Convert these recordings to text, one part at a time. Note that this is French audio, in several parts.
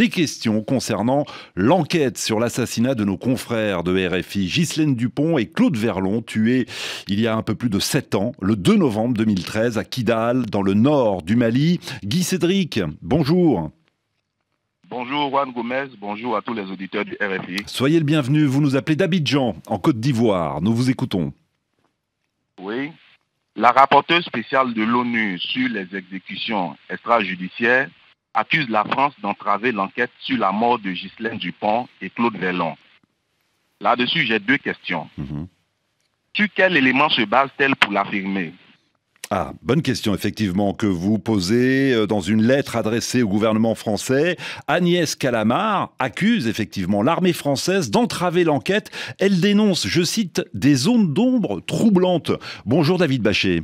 des questions concernant l'enquête sur l'assassinat de nos confrères de RFI, Ghislaine Dupont et Claude Verlon, tués il y a un peu plus de 7 ans, le 2 novembre 2013 à Kidal, dans le nord du Mali. Guy Cédric, bonjour. Bonjour Juan Gomez, bonjour à tous les auditeurs du RFI. Soyez le bienvenu, vous nous appelez d'Abidjan, en Côte d'Ivoire. Nous vous écoutons. Oui, la rapporteure spéciale de l'ONU sur les exécutions extrajudiciaires accuse la France d'entraver l'enquête sur la mort de Ghislaine Dupont et Claude Verlon. Là-dessus, j'ai deux questions. Mhm. Sur quel élément se base-t-elle pour l'affirmer? Ah, bonne question effectivement que vous posez euh, dans une lettre adressée au gouvernement français. Agnès Calamar accuse effectivement l'armée française d'entraver l'enquête. Elle dénonce, je cite, des zones d'ombre troublantes. Bonjour David Bachet.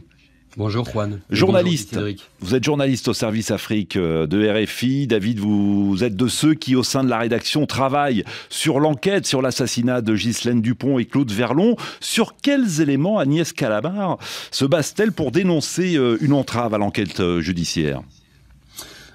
Bonjour Juan. Journaliste. vous êtes journaliste au service Afrique euh, de RFI. David, vous êtes de ceux qui, au sein de la rédaction, travaillent sur l'enquête sur l'assassinat de Ghislaine Dupont et Claude Verlon. Sur quels éléments Agnès Calabar se base-t-elle pour dénoncer euh, une entrave à l'enquête euh, judiciaire?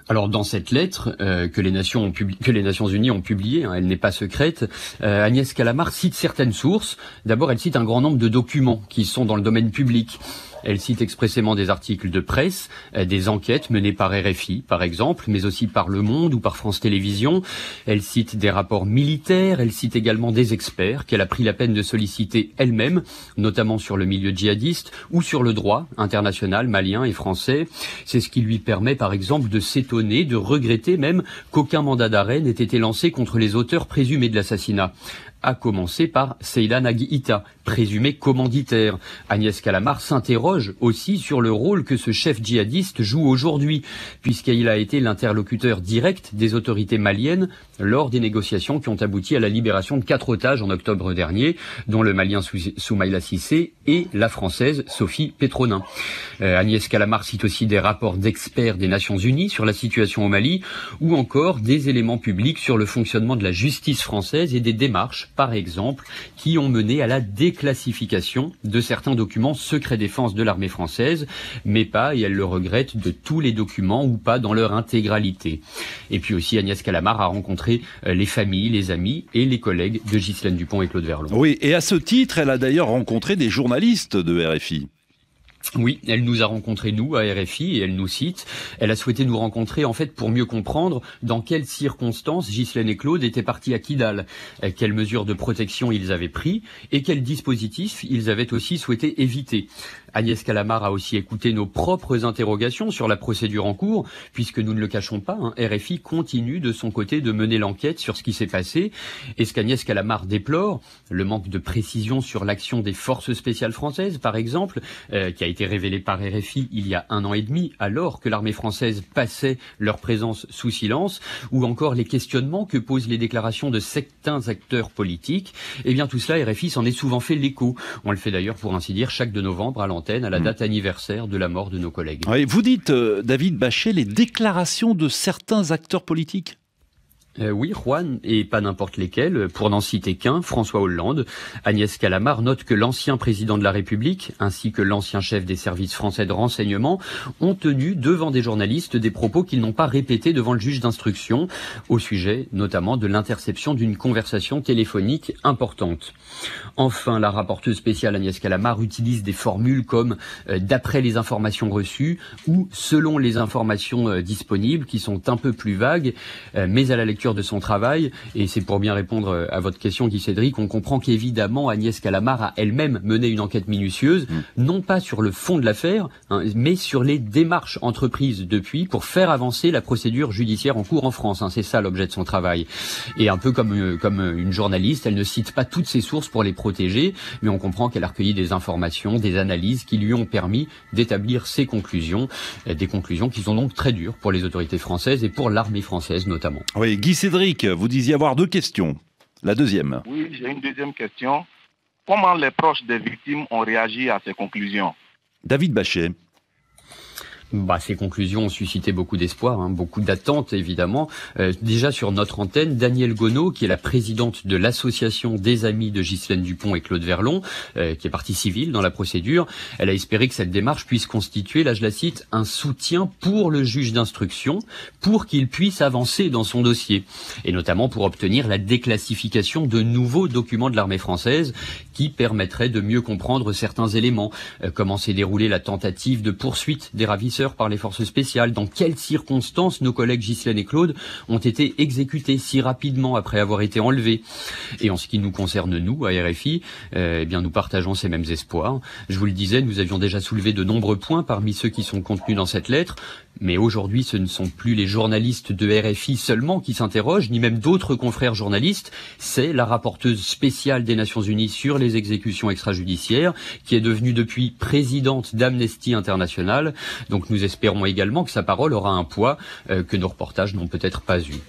Alors dans cette lettre que, les Nations que les Nations Unies ont publiée, hein, elle n'est pas secrète, Agnès Calamar cite certaines sources. D'abord, elle cite un grand nombre de documents qui sont dans le domaine public. Elle cite expressément des articles de presse, euh, des enquêtes menées par RFI, par exemple, mais aussi par Le Monde ou par France Télévisions. Elle cite des rapports militaires, elle cite également des experts qu'elle a pris la peine de solliciter elle-même, notamment sur le milieu djihadiste ou sur le droit international malien et français. C'est ce qui lui permet, par exemple, de s'étonner, de regretter même qu'aucun mandat d'arrêt n'ait été lancé contre les auteurs présumés de l'assassinat à commencer par Seylan Ita, présumé commanditaire. Agnès Calamar s'interroge aussi sur le rôle que ce chef djihadiste joue aujourd'hui, puisqu'il a été l'interlocuteur direct des autorités maliennes lors des négociations qui ont abouti à la libération de quatre otages en octobre dernier, dont le malien Soumaïla Sissé et la française Sophie Petronin. Euh, Agnès Calamar cite aussi des rapports d'experts des Nations Unies sur la situation au Mali, ou encore des éléments publics sur le fonctionnement de la justice française et des démarches par exemple, qui ont mené à la déclassification de certains documents secret défense de l'armée française, mais pas, et elle le regrette, de tous les documents ou pas dans leur intégralité. Et puis aussi, Agnès Calamar a rencontré euh, les familles, les amis et les collègues de Ghislaine Dupont et Claude Verlon. Oui, et à ce titre, elle a d'ailleurs rencontré des journalistes de RFI. Oui, elle nous a rencontrés, nous, à RFI, et elle nous cite. Elle a souhaité nous rencontrer, en fait, pour mieux comprendre dans quelles circonstances Ghislaine et Claude étaient partis à Kidal, euh, quelles mesures de protection ils avaient pris, et quels dispositifs ils avaient aussi souhaité éviter. Agnès Calamar a aussi écouté nos propres interrogations sur la procédure en cours, puisque nous ne le cachons pas, hein, RFI continue de son côté de mener l'enquête sur ce qui s'est passé, et ce qu'Agnès Calamar déplore, le manque de précision sur l'action des forces spéciales françaises, par exemple, euh, qui a été révélé par RFI il y a un an et demi, alors que l'armée française passait leur présence sous silence, ou encore les questionnements que posent les déclarations de certains acteurs politiques, eh bien tout cela, RFI s'en est souvent fait l'écho. On le fait d'ailleurs, pour ainsi dire, chaque 2 novembre à à la hmm. date anniversaire de la mort de nos collègues. vous dites, euh, David Bachet, les déclarations de certains acteurs politiques euh, oui, Juan, et pas n'importe lesquels, pour n'en citer qu'un, François Hollande. Agnès Calamar note que l'ancien président de la République, ainsi que l'ancien chef des services français de renseignement, ont tenu devant des journalistes des propos qu'ils n'ont pas répétés devant le juge d'instruction, au sujet notamment de l'interception d'une conversation téléphonique importante. Enfin, la rapporteuse spéciale Agnès Calamar utilise des formules comme euh, d'après les informations reçues ou selon les informations euh, disponibles, qui sont un peu plus vagues, mais à la lecture de son travail, et c'est pour bien répondre euh, à votre question, Guy Cédric, on comprend qu'évidemment Agnès Calamar a elle-même mené une enquête minutieuse, mm. non pas sur le fond de l'affaire, hein, mais sur les démarches entreprises depuis pour faire avancer la procédure judiciaire en cours en France. Hein. c'est ça l'objet de son travail. Et un peu comme, euh, comme une journaliste, elle ne cite pas toutes ses sources pour les protéger, mais on comprend qu'elle a recueilli des informations, des analyses qui lui ont permis d'établir ses conclusions, euh, des conclusions qui sont donc très dures pour les autorités françaises et pour l'armée française notamment. Oui, Guy Cédric, vous disiez avoir deux questions. La deuxième. Oui, j'ai une deuxième question. Comment les proches des victimes ont réagi à ces conclusions? David Bachet. Bah, Ces conclusions ont suscité beaucoup d'espoir, hein, beaucoup d'attentes évidemment. Euh, déjà sur notre antenne, Danielle Gonneau, qui est la présidente de l'association des amis de Ghislaine Dupont et Claude Verlon, euh, qui est partie civile dans la procédure, elle a espéré que cette démarche puisse constituer, là je la cite, un soutien pour le juge d'instruction, pour qu'il puisse avancer dans son dossier, et notamment pour obtenir la déclassification de nouveaux documents de l'armée française qui permettraient de mieux comprendre certains éléments, euh, comment s'est déroulée la tentative de poursuite des ravisseurs par les forces spéciales, dans quelles circonstances nos collègues Ghislaine et Claude ont été exécutés si rapidement après avoir été enlevés? Et en ce qui nous concerne, nous, à RFI, euh, eh bien, nous partageons ces mêmes espoirs. Je vous le disais, nous avions déjà soulevé de nombreux points parmi ceux qui sont contenus dans cette lettre, mais aujourd'hui, ce ne sont plus les journalistes de RFI seulement qui s'interrogent, ni même d'autres confrères journalistes, c'est la rapporteuse spéciale des Nations Unies sur les exécutions extrajudiciaires, qui est devenue depuis présidente d'Amnesty International. Donc nous espérons également que sa parole aura un poids euh, que nos reportages n'ont peut-être pas eu.